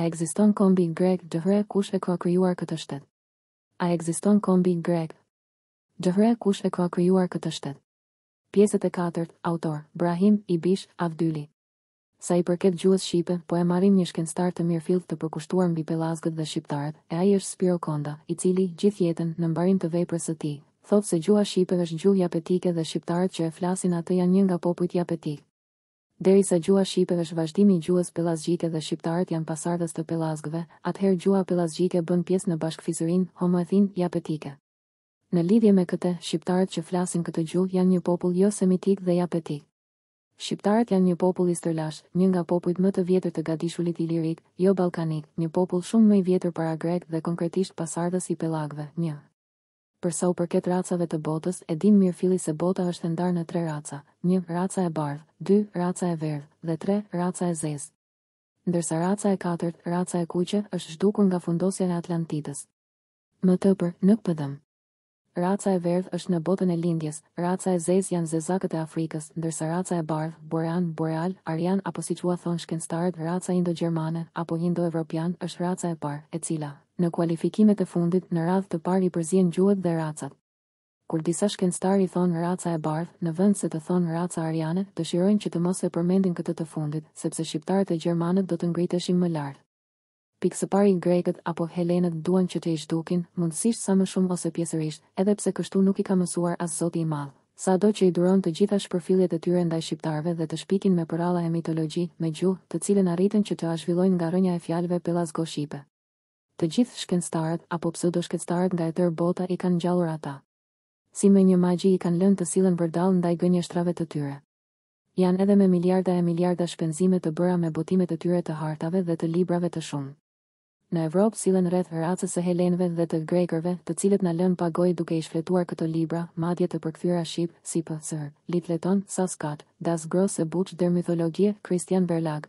A ekziston kombi grek dhe kush e ka krijuar këtë shtet? A ekziston kombi grek dhe kush e ka krijuar këtë shtet? Pjesët e katërt, autor, Brahim Ibish Avdyli. Sa i përket gjuhës shqipe, po e marrim një shkencëtar të mirëfilltë të përkushtuar mbi pellazgët dhe shqiptarët, e ai është Spiro Konda, i cili, gjithë jetën, në mbarim të veprës së tij, Thotë se gjuha shqipe është gjuhë japetike dhe shqiptarët që e flasin atë janë një nga popujt japetikë. Derisa gjuha shqipe është vazhdimi i gjuhës pellazgjike dhe shqiptarët janë pasardhës të pellazgëve, atëherë gjuha pellazgjike bën pjesë në bashkëfisërinë, homoethinë, japetike. Në lidhje me këtë, shqiptarët që flasin këtë gjuhë janë një popull jo semitik dhe japetik. Shqiptarët janë një popull i stërlashtë, një nga popujt më të vjetër të gadishullit ilirik, jo ballkanik, një popull shumë më i vjetër paragrek dhe konkretisht pasardhës i pellazgëve. Një. Për sa u përket racave të botës, e dimë mirëfilli se bota është e ndarë në tre raca, një, raca e bardhë, dy, raca e verdhë, dhe tre, raca e zezë. Ndërsa raca e katërt, raca e kuqe, është zhdukur nga fundosja e Atlantidës. Më tepër, në PDM. Raca e verdhë është në botën e lindjes, raca e zezë janë zezakët e Afrikës, ndërsa raca e bardhë, borean, boreal, arian apo siç ua thonë shkencëtarët raca indo-gjermane apo indo-evropian është raca e parë, e cila, Në kualifikimet e fundit, në radhë të parë i përzien gjuhët dhe racat. Kur disa shkencëtarë i thonë raca e bardhë, në vend se të thonë raca ariane, dëshirojnë që të mos e përmendin këtë të fundit, sepse shqiptarët e gjermanët do të ngriteshin më lart. Pikësëpari grekët apo helenët duan që t'i zhdukin, mundësisht sa më shumë ose pjesërisht, edhe pse kështu nuk i ka mësuar as Zoti i Madh. Sado që i duron të gjitha shpërfilljet e tyre ndaj shqiptarëve dhe të shpikin me përralla e mitologji, me gjuhë, të cilën arritën që ta zhvillojnë nga rrënja e fjalëve pellazgo-shqipe. Të gjithë shkencëtarët apo pseudoshkencëtarët nga e tërë bota i kanë ngjallur ata. Si me një magji i kanë lënë të sillen vërdallë ndaj gënjeshtrave të tyre. Janë edhe me miliarda e miliarda shpenzime të bëra me botimet e tyre të hartave dhe të librave të shumtë. Në Evropë sillen rreth racës së helenëve dhe të grekërve, të cilët na lënë pa gojë duke i shfletuar këto libra, madje të përkthyera shqip, si psh. Littleton, C. Scott, Das grosse Buch der Mythologie, Christian Verlag,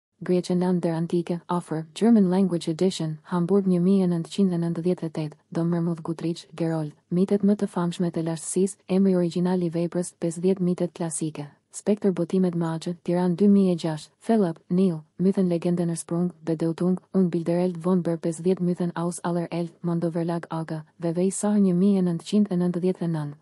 Griechenland der Antike, Afër, German Language Edition, Hamburg një mijë e nëntëqind e nëntëdhjetë e tetë, Dommermuth Gudrich, Gerold, Mitet më të famshme të lashtësisë, Emri origjinal i veprës, pesëdhjetë Mitet klasike, Spektër Botimet Max, Tiranë dy mijë e gjashtë, Philip, Neil, Mythen Legenden Ursprung, Bedeutung, und Bilderwelt von über pesëdhjetë Mythen aus aller Welt, Mondo Verlag AG, Vevey Sahr një mijë e nëntëqind e nëntëdhjetë e nëntë,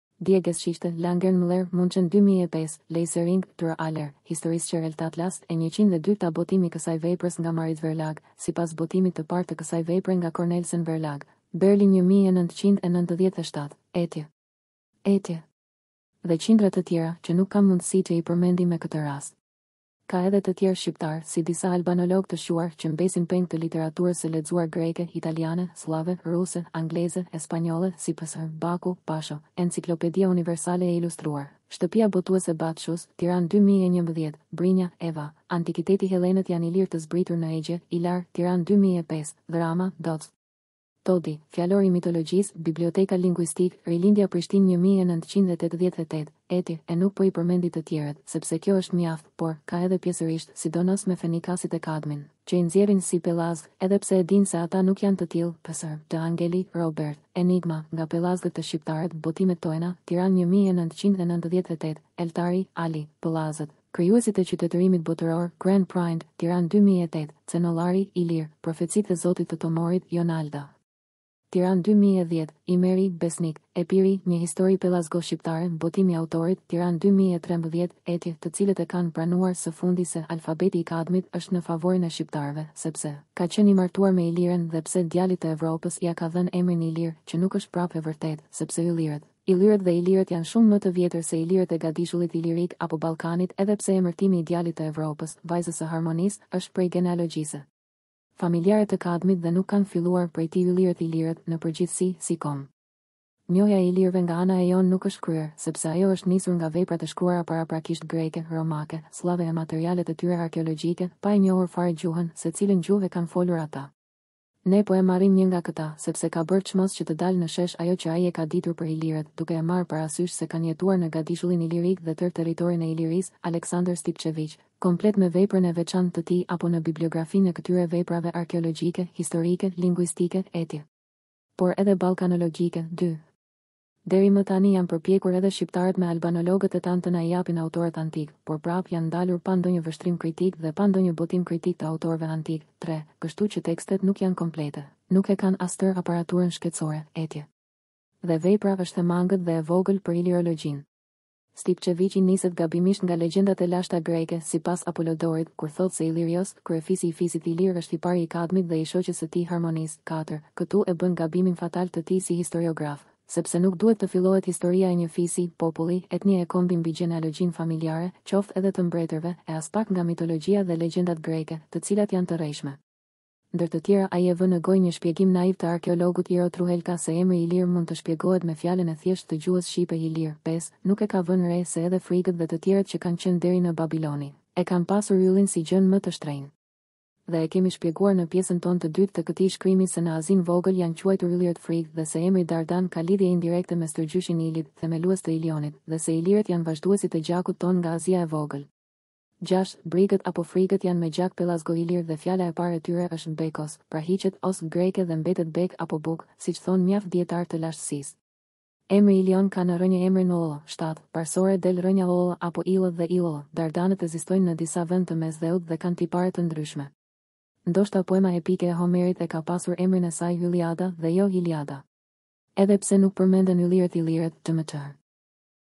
Die Geschichte, Langen Müller, München dy mijë e pesë, Leisering, Dr. Walter, Historischer Weltatlas, e njëqind e dy ta botimi i kësaj veprës nga Marix Verlag, sipas botimit të parë të kësaj vepre nga Cornelsen Verlag, Berlin një mijë e nëntëqind e nëntëdhjetë e shtatë, etj. Etj. Dhe qindra të tjera, që nuk kam mundësi t'i përmendi me këtë rast. Ka edhe të tjerë shqiptarë, si disa albanologë të shquar, që mbesin peng të literaturës së lexuar greke, italiane, sllave, ruse, angleze, e spanjolle, si Psr. Baku, Pasho, Enciklopedia Universale e Ilustruar. Shtëpia Botuese Bacchus, Tiranë dy mijë e njëmbëdhjetë, Brinja, Eva. Antikiteti Helenët janë ilirë të zbritur në Egje, Ilar, Tiranë dy mijë e pesë, Dhrama, Doc. Todi, Fjalor i mitologjisë, Biblioteka Linguistikë, Rilindja Prishtinë një mijë e nëntëqind e tetëdhjetë e tetë, etj, e nuk po i përmendi të tjerët, sepse kjo është mjaft, por, ka edhe pjesërisht, sidomos me fenikasit e Kadmin, që i nxjerrin si pellazgë, edhe pse e dinë se ata nuk janë të tillë, Psr. D'Angely, Robert, Enigma, nga pellazgët te shqiptarët, Botimet Toena, Tiranë një mijë e nëntëqind e nëntëdhjetë e tetë, Eltari, Ali, Pellazgët, Krijuesit e qytetërimit botëror, Grand Prind, Tiranë dy mijë e tetë, Cenollari, Ilir, Profecitë e Zotit të Tomorit, Jonalda. Tiranë dy mijë e dhjetë, Imeri, Besnik, Epiri, Një histori pellazgo-shqiptare, botim i autorit, Tiranë dy mijë e trembëdhjetë, etj, të cilët e kanë pranuar së fundi se alfabeti i Kadmit është në favorin e shqiptarëve, sepse, ka qenë i martuar me Iliren dhe pse djalit të Evropës ia ka dhënë emrin Ilir, që nuk është prapë e vërtetë, sepse Yllirët. Illirët dhe Ilirët janë shumë më të vjetër se Ilirët e Gadishullit Ilirik apo Ballkanit edhe pse emërtimi i djalit të Evropës, vajzës së Harmonisë, është prej genealogjisë familjare të Kadmit dhe nuk kanë filluar prej tij Illirët Ilirët në përgjithësi, si komb. Njohja e Ilirëve nga ana e jonë nuk është kryer, sepse ajo është nisur nga veprat e shkruara paraprakisht greke, romake, sllave e materialet e tyre arkeologjike, pa e njohur fare gjuhën, se cilën gjuhë e kanë folur ata. Ne po e marrim një nga këta, sepse ka bërë çmos që të dalë në shesh ajo që ai e ka ditur për ilirët, duke e marrë parasysh se kanë jetuar në gadishullin ilirik dhe tërë territorin e Ilirisë, Aleksandër Stipçeviq, komplet me veprën e veçantë të tij apo në bibliografinë e këtyre veprave arkeologjike, historike, linguistike, etj. Por edhe ballkanologjike, dy. Deri më tani janë përpjekur edhe shqiptarët me albanologët e tanë të na i japin autorët antikë, por prapë janë ndalur pa ndonjë vështrim kritik dhe pa ndonjë botim kritik të autorëve antikë, tre, kështu që tekstet nuk janë komplete, nuk e kanë as tërë aparaturën shkencore, etj. Dhe vepra është e mangët dhe e vogël për ilirologjinë. Stipçeviqi niset gabimisht nga legjendat e lashta greke, sipas Apolodorit, kur thotë se Ilirios, kryefisi i fisit ilir është i pari i Kadmit dhe i shoqes së tij Harmonisë, katër, këtu e bën gabimin fatal të tij si historiograf, sepse nuk duhet të fillohet historia e një fisi, populli, etnie e kombi mbi gjenealogjinë familjare, qoftë edhe të mbretërve, e aspak nga mitologjia dhe legjendat greke, të cilat janë të rrejshme. Ndër të tjera ai e vë në gojë një shpjegim naiv të arkeologut Iro Truhelka se emri Ilir mund të shpjegohet me fjalën e thjeshtë të gjuhës shqipe i lir, pesë, nuk e ka vënë re se edhe frigët dhe të tjerët që kanë qenë deri në Babiloni, e kanë pasur yllin si gjënë më të shtrenjtë. Dhe e kemi shpjeguar në pjesën tonë të dytë të këtij shkrimi se në Azinë Vogël janë quajtur Yllirët frigë dhe se emri Dardan ka lidhje indirekte me stërgjyshin Ilit, themelues të Ilionit, dhe se Ilirët janë vazhduesit e gjakut tonë nga Azia e Vogël. Gjashtë, Brigët apo frigët janë me gjak pellazgo-ilir dhe fjala e parë e tyre është bekos, pra hiqet os greke dhe mbetet bekë apo bukë, siç thonë mjaft dijetarë të lashtësisë. Emri Ilion ka në rrënjë emrin Ollë, shtatë, parsorë del rrënja Ollë apo Ilë dhe Ilë, Dardanët ezistojnë në disa vend të Mesdheut dhe kanë tipare të ndryshme. Ndoshta poema epike e Homerit e ka pasur emrin e saj Hyliada dhe jo Iliada. Edhe pse nuk përmenden Ylirët Ilirët, dmtr.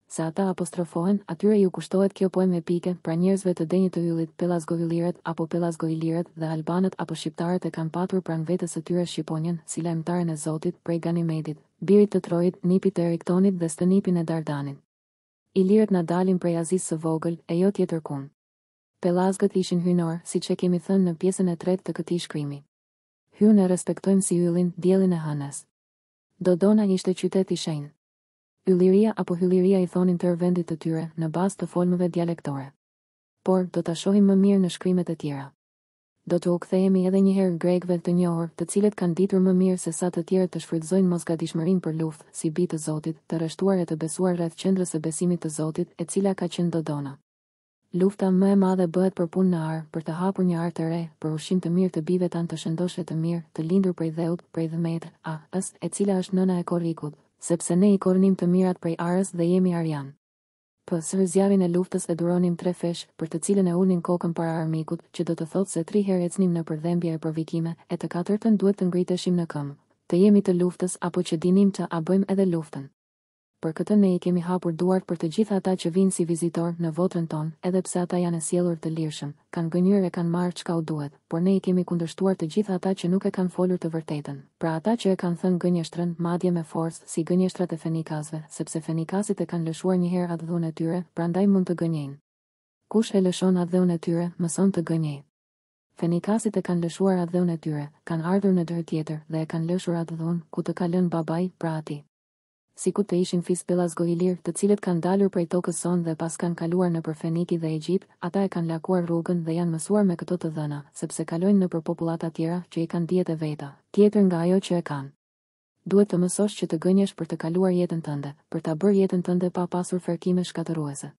se ata apostrofohen, atyre iu kushtohet kjo poemë epike, pra njerëzve të denjë të yllit, pellazgohyllirët, apo pellazgoilirët, dhe albanët apo shqiptarët e kanë patur pranë vetes së tyre Shqiponjën, si lajmëtaren e Zotit, prej Ganimedit, birit të Trojit, nipit të Eriktonit dhe stënipin e Dardanit. Ilirët na dalin prej Azisë së Vogël, e jo tjetërkund. Pellazgët ishin hyjnorë, siç e kemi thënë në pjesën e tretë të këtij shkrimi. Hyjnë e respektojmë si yllin, diellin e hënës. Dodona ishte qytet i shenjtë. Ylliria apo Hylliria i thonin tërë vendit të tyre, në bazë të folmëve dialektore. Por, do ta shohim më mirë në shkrimet e tjera. Do të u kthehemi edhe një herë grekëve të njohur, të cilët kanë ditur më mirë se sa të tjerët të shfrytëzojnë mosgatishmërinë për luftë, si bijë të Zotit, të rreshtuar e të besuar rreth qendrës së besimit të Zotit, e cila ka qenë Dodona. Lufta më e madhe bëhet për punë në arë, për të hapur një arë të re, për ushqim të mirë të bijve tanë të shëndoshë e të mirë, të lindur prej dheut, prej Dhemet, r, ës, e cila është nëna e korrikut, sepse ne i korrnim të mirat prej arës dhe jemi arianë. Përsëri zjarrin e luftës e duronim tre fesh, për të cilën e ulnim kokën para armikut, që do të thotë se tri herë ecnim nëpër dhembje e përvikime, e të katërtën duhet të ngriteshim në këmbë, të jemi të luftës apo që dinim të a bëjmë edhe luftën. Për këtë ne i kemi hapur duart për të gjithë ata që vijnë si vizitorë në votrën tonë, edhe pse ata janë e sjellur të lirshëm, kanë gënjyer e kanë marrë çka u duhet, por ne i kemi kundërshtuar të gjithë ata që nuk e kanë folur të vërtetën. Pra ata që e kanë thënë gënjeshtrën, madje me forcë, si gënjeshtrat e fenikasve, sepse fenikasit e kanë lëshuar njëherë atdheun e tyre, prandaj mund të gënjejnë. Kush e lëshon atdheun e tyre, mëson të gënjejë. Fenikasit e kanë lëshuar atdheun e tyre, kanë ardhur në dhe tjetër dhe e kanë lëshur atdheun, ku të ka lënë babai, pra ati. sikur të ishin fis pellazgo ilir, të cilët kanë dalur prej tokës sonë dhe paskan kaluar nëpër Feniki dhe Egjipt, ata e kanë lakuar rrugën dhe janë mësuar me këto të dhëna, sepse kalojnë nëpër popullata tjera, që i kanë dijet e veta, tjetër nga ajo që e kanë. Duhet të mësosh që të gënjesh për të kaluar jetën tënde, për ta bërë jetën tënde pa pasur ferkime shkatërruese.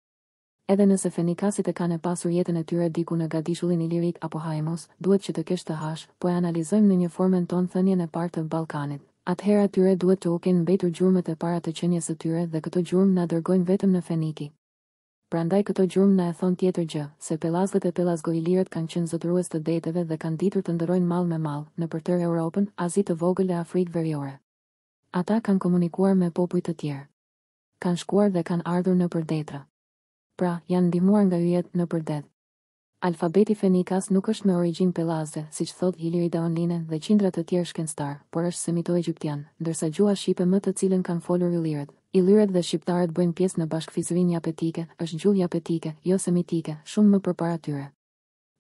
Edhe nëse fenikasit e kane pasur jetën e tyre diku në Gadishullin Ilirik apo Haimos, duhet që të kesh të hash, po e analizojmë në një formën tonë thënien e parë të Ballkanit. Atëherë atyre duhet t'u kenë mbetur gjurmët e para të qenies së tyre dhe këto gjurmë na dërgojnë vetëm në Feniki. Prandaj këto gjurmë na e thonë tjetër gjë, se Pellazgët e Pellazgo-Ilirët kanë qenë zotërues të deteve dhe kanë ditur të ndërrojnë mall me mall, nëpër tërë Europën, Azi të Vogël e Afrikë Veriore. Ata kanë komunikuar me popuj të tjerë. Kanë shkuar dhe kanë ardhur nëpër detra. Pra, janë ndihmuar nga yjet nëpër det. Alfabeti fenikas nuk është me origjinë pellazge, siç thotë Iliri Daonlinen dhe qindra të tjerë shkencëtarë, por është semito-egjyptian, ndërsa gjuha shqipe me të cilën kanë folur yllirët, illirët dhe shqiptarët bëjnë pjesë në bashkëfisërinë japetike, është gjuhë japetike, jo semitike, shumë më përpara tyre.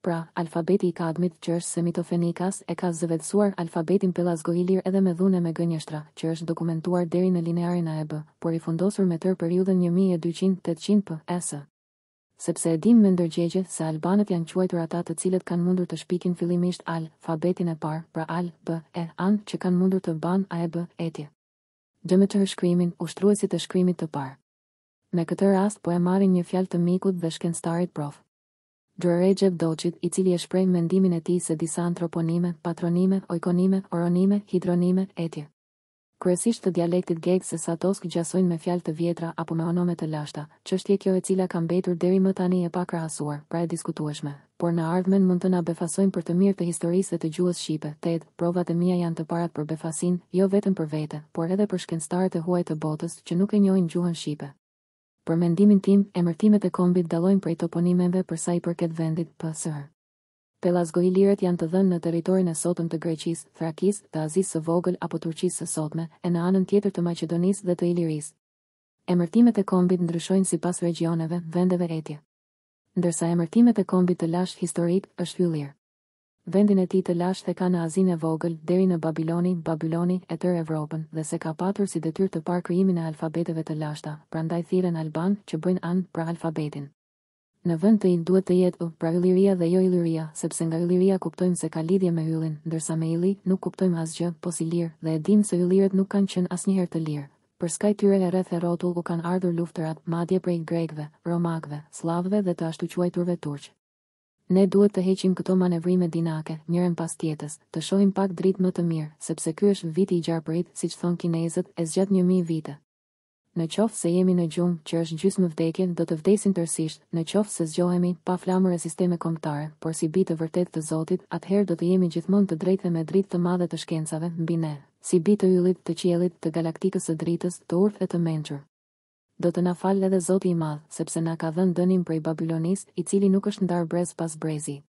Pra, alfabeti i Kadmit, që është semitofenikas, e ka zëvendësuar alfabetin pellazgo-ilir edhe me dhunë e me gënjeshtra, që është dokumentuar deri në linearin AEB, por i fundosur me tërë periudhën një mijë e dyqind, tetëqind PS. Sepse e dimë me ndërgjegje, se albanët janë quajtur ata të cilët kanë mundur të shpikin fillimisht al, fabetin e parë, pra al, b, e, an, që kanë mundur të banë AEB, etj. Dmth. shkrimin, ushtruesit e shkrimit të parë. Me këtë rast po e marrin një fjalë të mikut dhe shkencëtarit prof. Dr. Rexhep Doçit, i cili e shpreh mendimin e tij se disa antroponime, patronime, ojkonime, oronime, hidronime, etj. kryesisht të dialektit gegë se sa toskë gjasojnë me fjalë të vjetra apo me onome të lashta, çështje kjo e cila ka mbetur deri më tani e pakrahasuar, pra e diskutueshme, por në ardhmen mund të na befasojnë për të mirë të historisë dhe të gjuhës shqipe, ted, provat e mia janë të parat për befasinë, jo vetëm për vete, por edhe për shkencëtarët e huaj të botës, që nuk e njohin gjuhën shqipe. Për mendimin tim, emërtimet e kombit dallojnë prej toponimeve për sa i përket vendit, psh. Pellazgo-ilirët janë të dhënë në territorin e sotëm të Greqisë, Thrakisë, të Azisë së Vogël apo Turqisë së sotme, e në anën tjetër të Maqedonisë dhe të Ilirisë. Emërtimet e kombit ndryshojnë sipas regjioneve, vendeve etje. Ndërsa emërtimet e kombit të lashtë historik, është Yllir. Vendin e tij të lashtë e ka në Azinë e Vogël, deri në Babiloni, Babyloni, e tërë Evropën, dhe se ka patur si detyrë të parë krijimin e alfabeteve të lashta, prandaj thirren Albanë, që bëjnë an, pra alfabetin. Në vend të i duhet të jetë y, pra Ylliria dhe jo Illyria, sepse nga Ylliria kuptojmë se ka lidhje me yllin, ndërsa me illi, nuk kuptojmë asgjë, pos i lirë, dhe e dimë se yllirët nuk kanë qenë asnjëherë të lirë. Për skaj tyre e rreth e rrotull u kanë ardhur luftërat, madje prej grekëve, romakëve, sllavëve dhe të ashtuquajturve turq. Ne duhet të heqim këto manevrime dinake, njërën pas tjetrës, të shohim pak dritë më të mirë, sepse ky është viti i gjarpërit, siç thonë kinezët, e zgjat një mijë vite. Në qoftë se jemi në gjumë, që është gjysmë vdekje, do të vdesim tërësisht, në qoftë se zgjohemi, pa flamur e sisteme kombëtare, por si bij të vërtetë të Zotit, atëherë do të jemi gjithmonë të drejtë dhe me dritë të madhe të shkencave, mbi ne, si bij të yllit, të qiellit, të galaktikës së dritës, të urtë e të mençur. Do të na falë edhe Zoti i Madh, sepse na ka dhënë dënim prej Babilonisë, i cili nuk është ndarë brez pas brezi.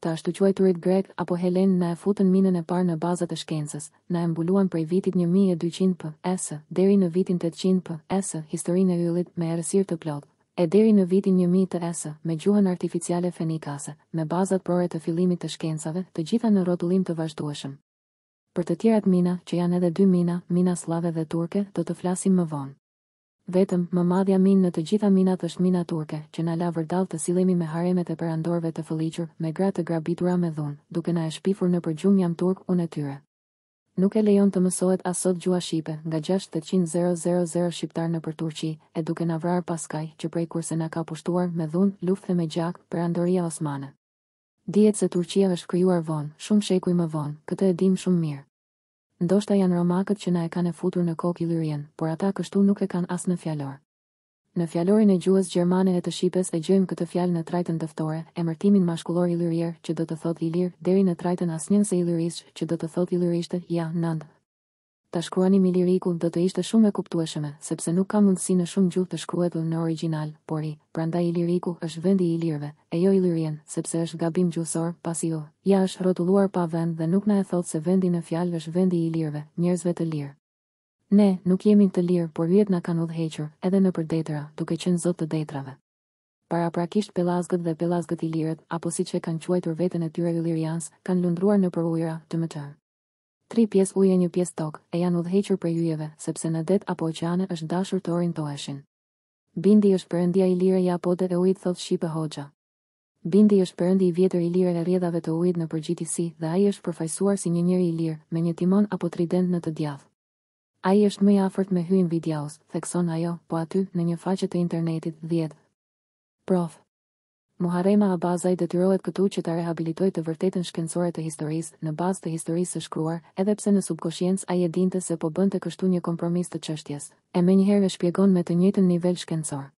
Të ashtuquajturit grekë apo helenë na e futën minën e parë në bazat e shkencës, na e mbuluan prej vitit një mijë e dyqind PS, deri në vitin tetëqind PS, historinë e yllit me errësirë të plotë, e deri në vitin një mijë TS, me gjuhën artificiale fenikase, me bazat prore të fillimit të shkencave, të gjitha në rrotullim të vazhdueshëm. Për të tjerat mina, që janë edhe dy mina, mina sllave dhe turke, do të flasim më vonë. Vetëm, më madhja minë në të gjitha minat është mina turke, që na la vërdallë të sillemi me haremet e perandorëve të fëlliqur, me gra të grabitura me dhunë, duke na e shpifur nëpër gjumë jam turk, unë e tyre. Nuk e lejon të mësohet as sot gjuha shqipe, nga gjashtëqind zero zero zero shqiptarë nëpër Turqi, e duke na vrarë paskaj, që prej kurse na ka pushtuar, me dhunë, luftë dhe me gjak, perandoria osmane. Dihet se Turqia është krijuar vonë, shumë shekuj më vonë, këtë e dimë shumë mirë. Ndoshta janë romakët që na e kanë futur në kokë Illyrien, por ata kështu nuk e kanë as në fjalor. Në fjalorin e gjuhës gjermane e të shqipes e gjejmë këtë fjalë në trajtën dëftore, emërtimin mashkullor Illyrier, që do të thotë Ilir, deri në trajtën asnjënëse Illyrisch, që do të thotë ilirishte, ja, nëntë. Ta shkruanim Iliriku do të ishte shumë e kuptueshme, sepse nuk ka mundësi në shumë gjuhë të shkruhet y në origjinal, por i, prandaj iliriku është vendi i ilirëve, e jo Illyrien, sepse është gabim gjuhësor, pasi y-ja është rrotulluar pa vend dhe nuk na e thotë se vendi në fjalë është vendi i ilirëve, njerëzve të lirë. Ne, nuk jemi të lirë, por yjet na kanë udhëhequr, edhe nëpër detra, duke qenë zot të detrave. Paraprakisht pellazgët dhe pellazgët ilirët, apo siç e kanë quajtur veten e tyre Illyrians, kanë lundruar nëpër ujëra, të mëtërë. Tri pjesë ujë e një pjesë tokë, e janë udhëhequr prej yjeve, sepse në det apo oqeane është dashur të orientoheshin. Bindi është perëndia ilire japode e ujit thotë Shqipe Hoxha. Bindi është perëndi i vjetër ilire e rrjedhave të ujit në përgjithisi dhe ai është përfaqësuar si një njeri ilir, me një timon apo trident në të djathë. Ai është më i afërt me hyjin Vidasus, thekson ajo, po aty, në një faqe të internetit, dhjetë. Prof. Muharrem Abazaj detyrohet këtu që ta rehabilitojë të vërtetën shkencore të historisë, në bazë të historisë së shkruar, edhe pse në subkoshiencë ai e dinte se po bënte kështu një kompromis të çështjes, e menjëherë e shpjegon me të njëjtin nivel shkencor.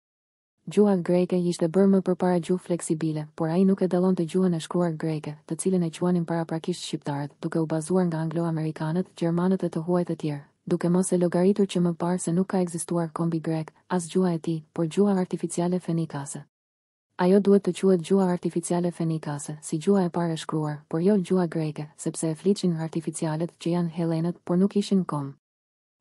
Gjuha greke ishte bërë më përpara gjuhë fleksibile, por ai nuk e dallonte gjuhën e shkruar greke, të cilën e quanin paraprakisht shqiptarët, duke u bazuar nga anglo-amerikanët, gjermanët e të huajt e tjerë, duke mos e llogaritur që më parë se nuk ka ekzistuar kombi grek, as gjuha e tij, por gjuha artificiale fenikase. Ajo duhet të quhet gjuha artificiale fenikase, si gjuha e parë e shkruar, por jo gjuha greke, sepse e flitshin artificialët, që janë helenët, por nuk ishin komb.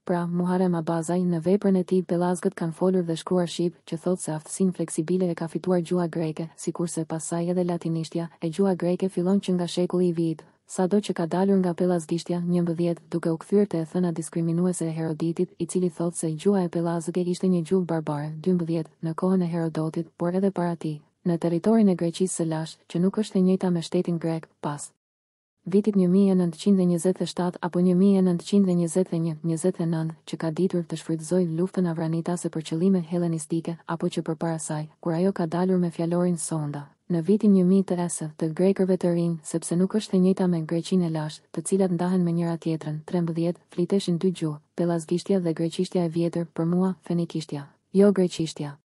Pra, Muharrem Abazaj, në veprën e tij Pellazgët kanë folur dhe shkruar shqip, që thotë se aftësinë fleksibile e ka fituar gjuha greke, sikurse pas saj edhe latinishtja, e gjuha greke fillon që nga shekulli i vijtë, Sado që ka dalur nga pellazgishtja, njëmbëdhjetë, duke u kthyer te e thëna diskriminuese e Herodotit, i cili thotë se gjuha e pellazge ishte një gjuhë barbare, dymbëdhjetë, në kohën e Herodotit, por edhe para tij, në territorin e Greqisë së lashtë, që nuk është e njëjta me shtetin grek, pas vitit një mijë e nëntëqind e njëzet e shtatë apo një mijë e nëntëqind e njëzet e një, njëzet e nëntë, që ka ditur të shfrytëzojë luftën arvanitase për qëllime helenistike, apo që përpara saj, kur ajo ka dalur me fjalorin sonda. në vitin një mijë t.e.s., të grekërve të rinj, sepse nuk është e njëjta me Greqinë e lashtë, të cilat ndahen me njëra-tjetrën, trembëdhjetë, fliteshin dy gjuhë, pellazgishtja dhe greqishtja e vjetër, për mua, fenikishtja. Jo greqishtja.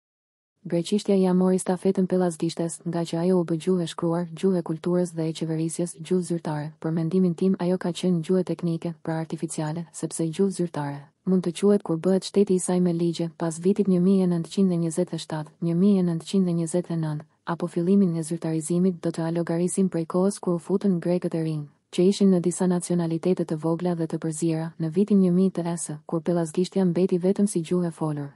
Greqishtja ia mori stafetën pellazgishtes, ngaqë ajo u bë gjuhë e shkruar, gjuhë e kulturës dhe e qeverisjes, gjuhë zyrtare. Për mendimin tim ajo ka qenë gjuhë teknike, pra artificiale, sepse gjuhë zyrtare. mund të quhet kur bëhet shteti i saj me ligje, pas vitit një mijë e nëntëqind e njëzet e shtatë, një mijë e nëntëqind e njëzet e nëntë, apo fillimin e zyrtarizimit do ta llogarisim prej kohës kur u futën grekët e rinj, që ishin në disa nacionalitete të vogla dhe të përziera, në vitin një mijë t.e.s., kur pellazgishtja mbeti vetëm si gjuhë e folur.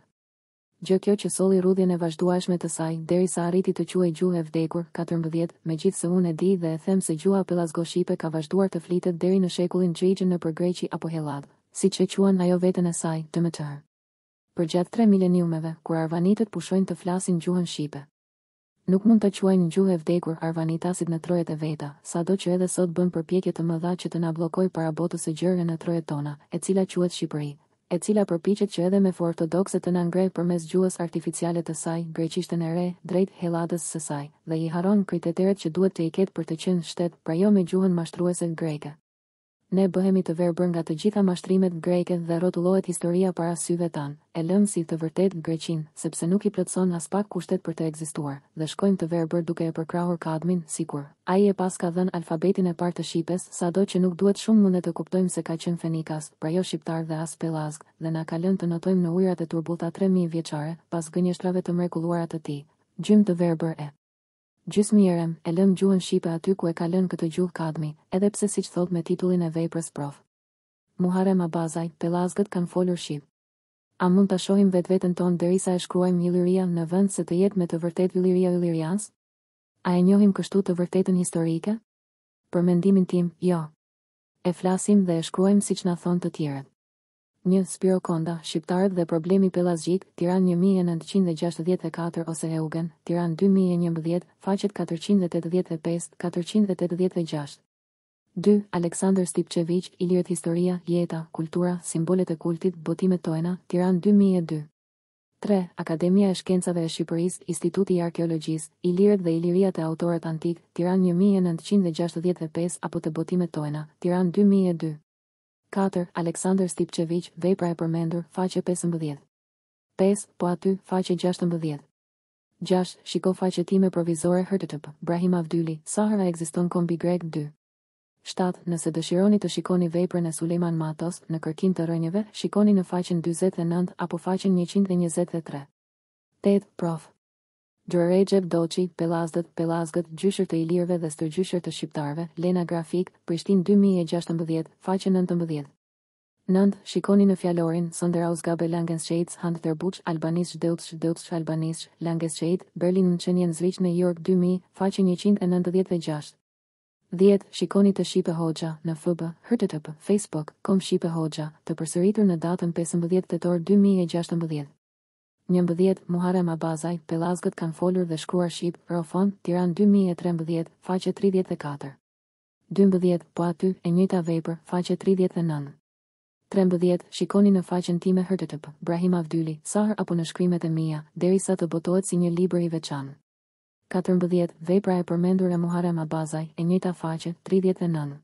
gjë kjo që solli rrudhjen e vazhdueshme të saj, derisa arriti të quhej gjuhë e vdekur, katërmbëdhjetë, megjithëse unë e di dhe e them se gjuha pellazgo-shqipe ka vazhduar të flitet deri në shekullin XXI nëpër Greqi apo Helladë, siç e quan ajo veten e saj, d.m.th. përgjatë tre mileniumeve, kur arvanitët pushojnë të flasin gjuhën shqipe. Nuk mund të quajmë gjuhë e vdekur arvanitasit në trojet e veta, sado që edhe sot bën përpjekje të mëdha që të na bllokojë para botës së gjerë në trojet tona, e cila quhet Shqipëri, e cila përpiqet që edhe me fe ortodokse të na ngrehë përmes gjuhës artificiale të saj, greqishten e re, drejt Helladës së saj, dhe i harron kriteret që duhet t'i ketë për të qenë shtet, pra jo me gjuhën mashtruese greke. Ne bëhemi të verbër nga të gjitha mashtrimet greke dhe rrotullohet historia para syve tanë. E lëmë si të vërtetë Greqinë, sepse nuk i plotëson aspak kushtet për të ekzistuar, dhe shkojmë të verbër duke e përkrahur Kadmin, sikur ai e paska dhënë alfabetin e parë të shqipes, sado që nuk duhet shumë mund të kuptojmë se ka qenë fenikas, pra jo shqiptar dhe as pellazg, dhe na ka lënë të notojmë në ujërat e turbullta tre mijë vjeçare, pas gënjeshtrave të mrekulluara të tij. Gjysmë të verbër e. Gjysmë jerem, e lëmë gjuhën shqipe aty ku e ka lënë këtë gjuhë Kadmi, edhe pse siç thotë me titullin e veprës prof. Muharrem Abazaj, pellazgët kanë folur shqip. A mund ta shohim vetveten tonë derisa e shkruajmë Illyria në vend se të jetë me të vërtetë Yllyria Illyrians? A e njohim kështu të vërtetën historike? Për mendimin tim, jo. E flasim dhe e shkruajmë siç na thonë të tjerët. Një, Spiro Konda, Shqiptarët dhe problemi pellazgjik, Tiranë një mijë e nëntëqind e gjashtëdhjetë e katër ose Eugen, Tiranë dy mijë e njëmbëdhjetë, faqet katërqind e tetëdhjetë e pesë, katërqind e tetëdhjetë e gjashtë. Dy, Aleksandër Stipçeviq, Ilirët Historia, jeta, kultura, simbolet e kultit, botimet Toena, Tiranë dy mijë e dy. Tre, Akademia e Shkencave e Shqipërisë, Istituti i Arkeologjisë, Ilirët dhe Iliria te autorët antikë, Tiranë një mijë e nëntëqind e gjashtëdhjetë e pesë apo te botimet Toena, Tiranë dy mijë e dy. Katër, Aleksandër Stipçeviq, Vepra e përmendur, faqe pesëmbëdhjetë. Pesë, Po aty, faqe gjashtëmbëdhjetë. Gjashtë, Shiko faqen time provizore http, Brahim Avdyli, ch a ekziston kombi grek dy. Shtatë, Nëse dëshironi të shikoni veprën e Sulejman Matos, Në kërkim të rrënjëve, shikoni në faqen dyzet e nëntë apo faqen njëqind e njëzet e tre. Tetë, Prof. Dr. Rexhep Doçi, Pellazgët, Pellazgët, gjyshër të ilirëve dhe stërgjyshër të shqiptarëve, Lena Grafik, Prishtinë dy mijë e gjashtëmbëdhjetë, faqe nëntëmbëdhjetë. Nëntë, Shikoni në fjalorin, Sonderausgabe Langenscheidts Handwörterbuch, Albanisch Deutsch, Deutsch, Albanisch, Langenscheidt, Berlin München Zürich New York dy mijë, faqe njëqind e nëntëdhjetë e gjashtë. Dhjetë, Shikoni te Shqipe Hoxha, në FB, http, facebook, com Shqipe Hoxha, të përsëritur në datën pesëmbëdhjetë tetor dy mijë e gjashtëmbëdhjetë. Njëmbëdhjetë, Muharrem Abazaj, Pellazgët kanë folur dhe shkruar shqip, Rofon, Tiranë dy mijë e trembëdhjetë, faqe tridhjetë e katër. Dymbëdhjetë, Po aty, e njëjta vepër, faqe tridhjetë e nëntë. Trembëdhjetë, Shikoni në faqen time http, Brahim Avdyli, ch apo në shkrimet e mia, derisa të botohet si një libër i veçantë. Katërmbëdhjetë, Vepra e përmendur e Muharrem Abazaj, e njëjta faqe, tridhjetë e nëntë.